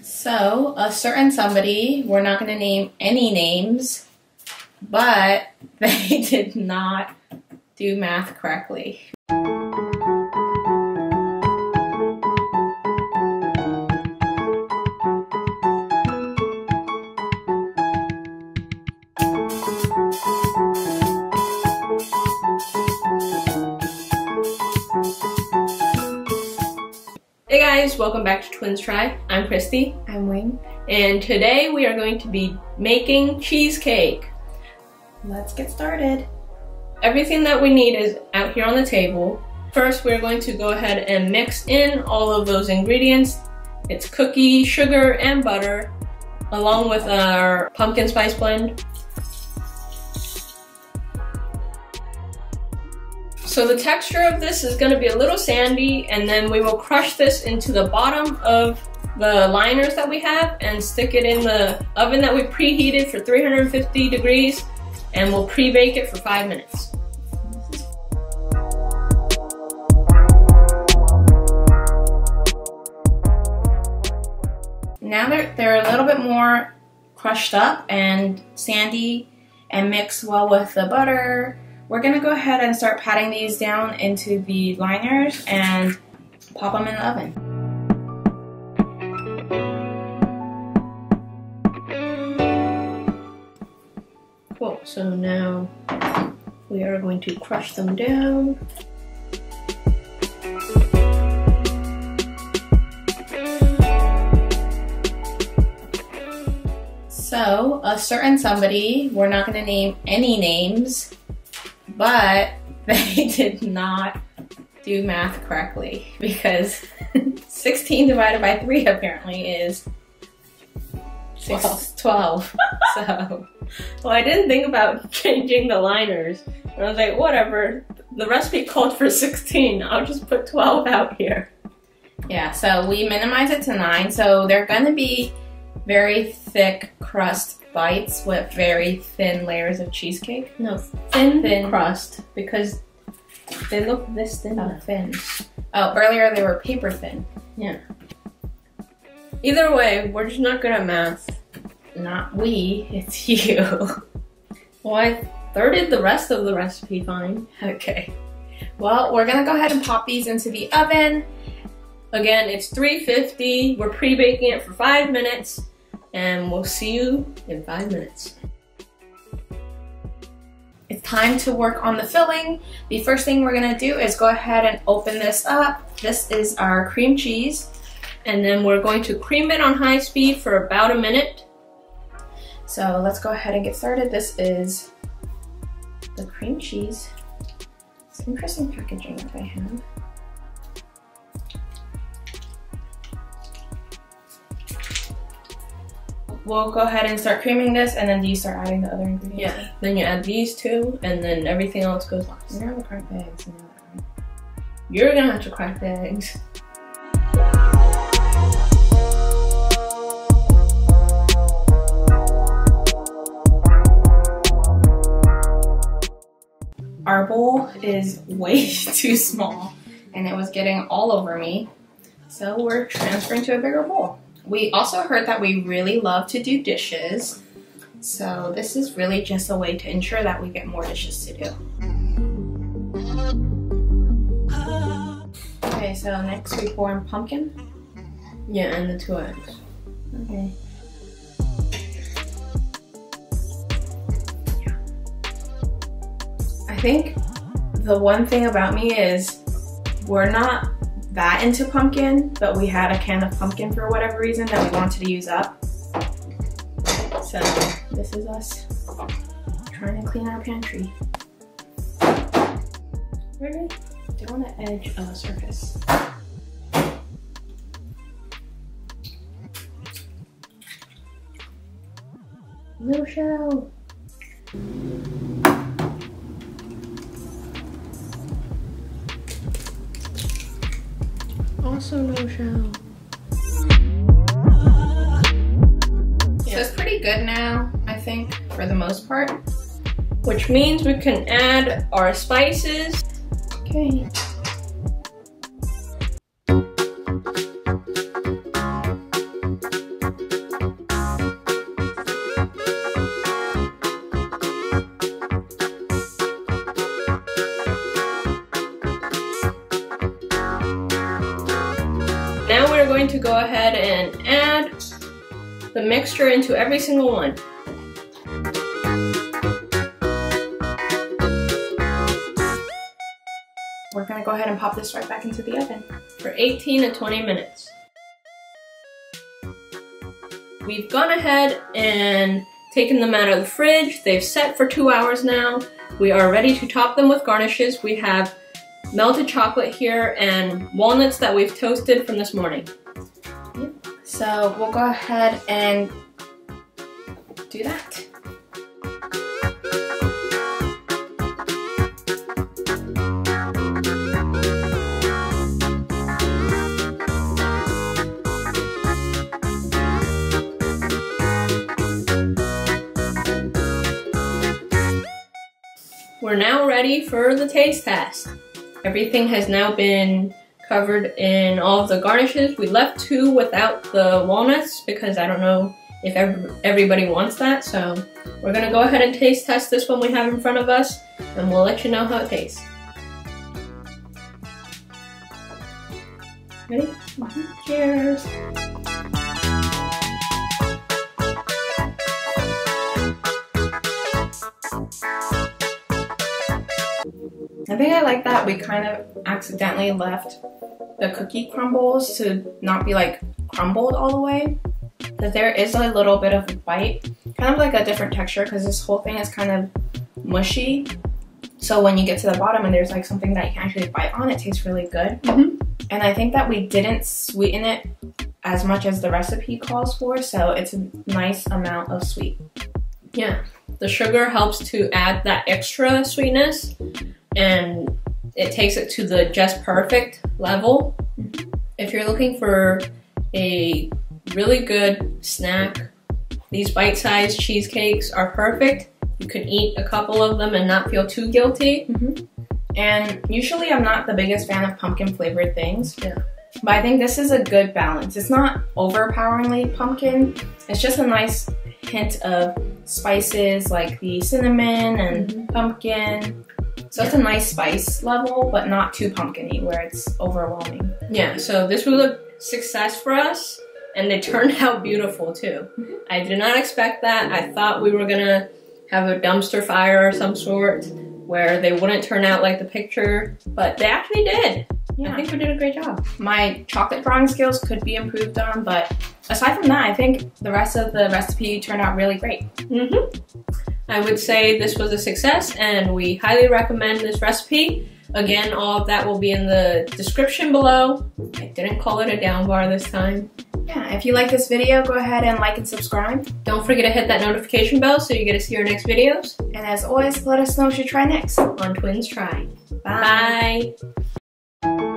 So, a certain somebody, we're not going to name any names, but they did not do math correctly. Guys, welcome back to Twins Try. I'm Christy. I'm Wing. And today we are going to be making cheesecake. Let's get started. Everything that we need is out here on the table. First, we're going to go ahead and mix in all of those ingredients. It's cookie, sugar, and butter, along with our pumpkin spice blend. So the texture of this is going to be a little sandy and then we will crush this into the bottom of the liners that we have and stick it in the oven that we preheated for 350 degrees and we'll pre-bake it for five minutes. Now they're, they're a little bit more crushed up and sandy and mixed well with the butter we're gonna go ahead and start patting these down into the liners and pop them in the oven. Cool, so now we are going to crush them down. So, a certain somebody, we're not gonna name any names, but they did not do math correctly because 16 divided by 3 apparently is 12. 12. so, well, I didn't think about changing the liners. And I was like, whatever, the recipe called for 16, I'll just put 12 out here. Yeah, so we minimize it to 9, so they're gonna be very thick crust bites with very thin layers of cheesecake. No, thin, Thin. crust because they look this thin. Oh, thin. Oh, earlier they were paper thin. Yeah. Either way, we're just not good at math. Not we, it's you. Well, I thirded the rest of the recipe fine. Okay. Well, we're gonna go ahead and pop these into the oven. Again, it's 350. We're pre-baking it for five minutes and we'll see you in five minutes. It's time to work on the filling. The first thing we're gonna do is go ahead and open this up. This is our cream cheese. And then we're going to cream it on high speed for about a minute. So let's go ahead and get started. This is the cream cheese. It's interesting packaging that they have. We'll go ahead and start creaming this and then you start adding the other ingredients. Yeah. Then you add these two and then everything else goes last. You're gonna have to crack the eggs. You're gonna have to crack the eggs. Our bowl is way too small and it was getting all over me. So we're transferring to a bigger bowl. We also heard that we really love to do dishes. So this is really just a way to ensure that we get more dishes to do. Okay, so next we pour in pumpkin. Yeah, and the two eggs. Okay. I think the one thing about me is we're not that into pumpkin, but we had a can of pumpkin for whatever reason that we wanted to use up. So this is us trying to clean our pantry. Really? Do on the edge of the surface. No shell. Also no shell. So it's pretty good now, I think, for the most part. Which means we can add our spices. Okay. Ahead and add the mixture into every single one. We're gonna go ahead and pop this right back into the oven. For 18 to 20 minutes. We've gone ahead and taken them out of the fridge. They've set for two hours now. We are ready to top them with garnishes. We have melted chocolate here and walnuts that we've toasted from this morning. So we'll go ahead and do that. We're now ready for the taste test. Everything has now been covered in all of the garnishes. We left two without the walnuts because I don't know if everybody wants that. So we're gonna go ahead and taste test this one we have in front of us and we'll let you know how it tastes. Ready? Mm -hmm. Cheers. I think I like that we kind of accidentally left the cookie crumbles to not be like crumbled all the way. Because there is a little bit of a bite, kind of like a different texture because this whole thing is kind of mushy. So when you get to the bottom and there's like something that you can actually bite on, it tastes really good. Mm -hmm. And I think that we didn't sweeten it as much as the recipe calls for, so it's a nice amount of sweet. Yeah, the sugar helps to add that extra sweetness and it takes it to the just perfect level. If you're looking for a really good snack, these bite-sized cheesecakes are perfect. You can eat a couple of them and not feel too guilty. Mm -hmm. And usually I'm not the biggest fan of pumpkin flavored things. Yeah. But I think this is a good balance. It's not overpoweringly pumpkin. It's just a nice hint of spices like the cinnamon and mm -hmm. pumpkin so it's a nice spice level, but not too pumpkiny where it's overwhelming. Yeah, so this was a success for us, and they turned out beautiful too. Mm-hmm. I did not expect that. I thought we were gonna have a dumpster fire or some sort where they wouldn't turn out like the picture, but they actually did. Yeah. I think we did a great job. My chocolate drawing skills could be improved on, but aside from that, I think the rest of the recipe turned out really great. Mm-hmm. I would say this was a success and we highly recommend this recipe. Again, all of that will be in the description below. I didn't call it a down bar this time. Yeah, if you like this video, go ahead and like and subscribe. Don't forget to hit that notification bell so you get to see our next videos. And as always, let us know what you try next on Twins Try. Bye. Bye.